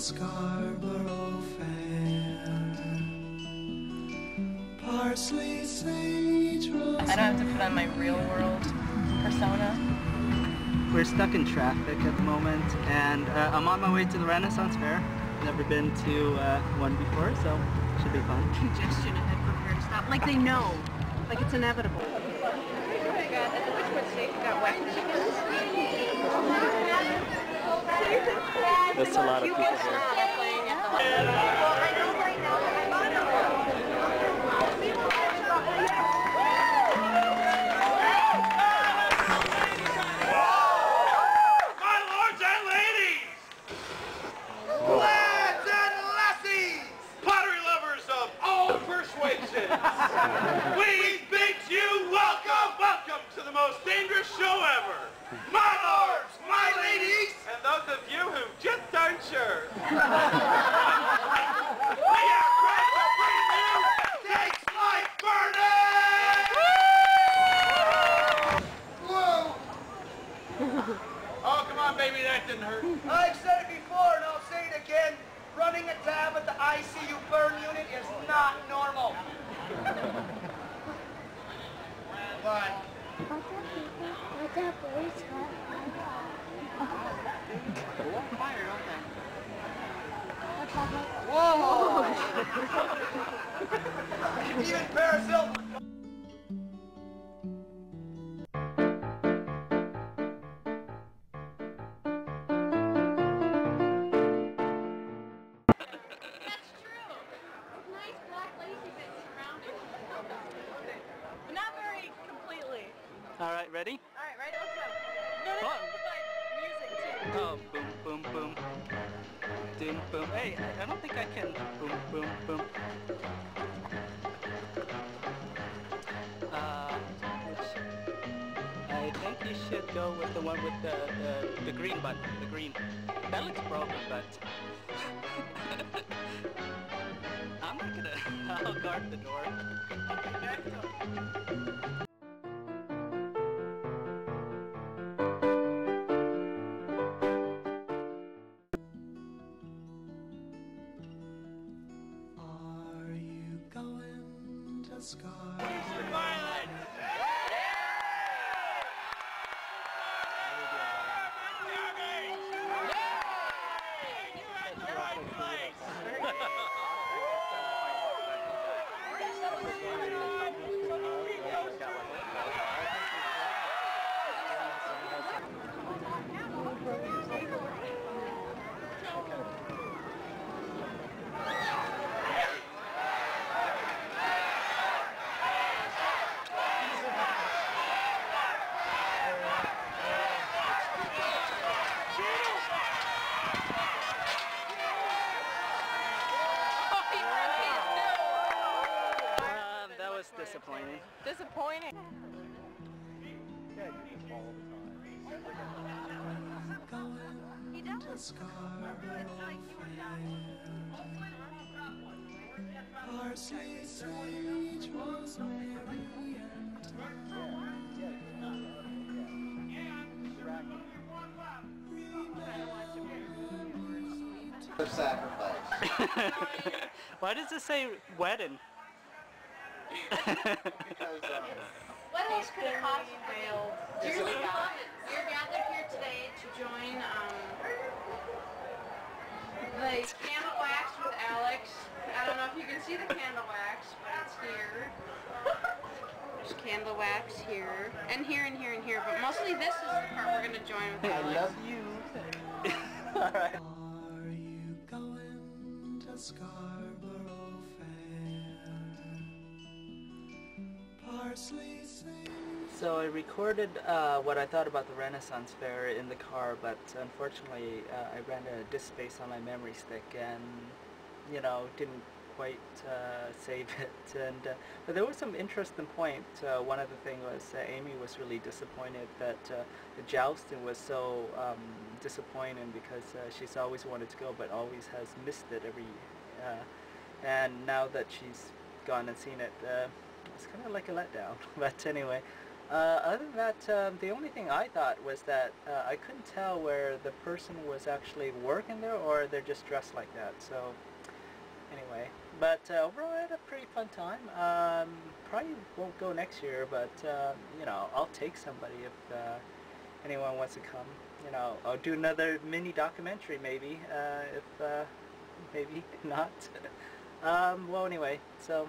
Scarborough Fair. Parsley, sage, I don't have to put on my real world persona. We're stuck in traffic at the moment, and uh, I'm on my way to the Renaissance Fair. Never been to uh, one before, so should be fun. Congestion ahead, prepare to stop. Like they know. Like it's inevitable. That's a lot of people here. My lords and ladies! Lads and lassies! Pottery lovers of all persuasions! we bid you welcome, welcome to the most dangerous show ever! My Oh, come on, baby, that didn't hurt. I've said it before and I'll say it again. Running a tab at the ICU burn unit is not normal. But even Paris Hilton That's true. Nice black lacy bits surrounding. But not very completely. All right, ready? All right, ready? Let's go. No, no, no. Oh. With like music too. Oh, boom, boom, boom. Doom, boom. Hey, I, don't think I can. Boom, boom, boom. Uh, I think you should go with the one with the, the, the green button, the green. That looks broken, but... I'm not gonna... I'll guard the door. Going to Scarborough? Um, that was disappointing. Disappointing. Going to Scarborough Fair. Parsley, sage, rosemary, and of sacrifice. Why does it say wedding? Because, um, What else could it possibly be? Dearly beloved, we are gathered here today to join um, the candle wax with Alex. I don't know if you can see the candle wax, but it's here. There's candle wax here, and here, and here, and here. But mostly this is the part we're going to join with I love you. Alright. Are you going to Scarborough So I recorded uh, what I thought about the Renaissance Fair in the car, but unfortunately uh, I ran out of disk space on my memory stick and, you know, didn't quite uh, save it. And uh, But there was some interesting point. Uh, one of the things was Amy was really disappointed that uh, the jousting was so um, disappointing because she's always wanted to go but always has missed it every uh, and now that she's gone and seen it, it's kind of like a letdown. but anyway, Uh, other than that, um, the only thing I thought was that uh, I couldn't tell where the person was actually working there or they're just dressed like that. So anyway, but uh, overall I had a pretty fun time. Um, probably won't go next year, but um, you know I'll take somebody if uh, anyone wants to come. You know I'll do another mini documentary maybe uh, if uh, maybe not. um, well anyway, so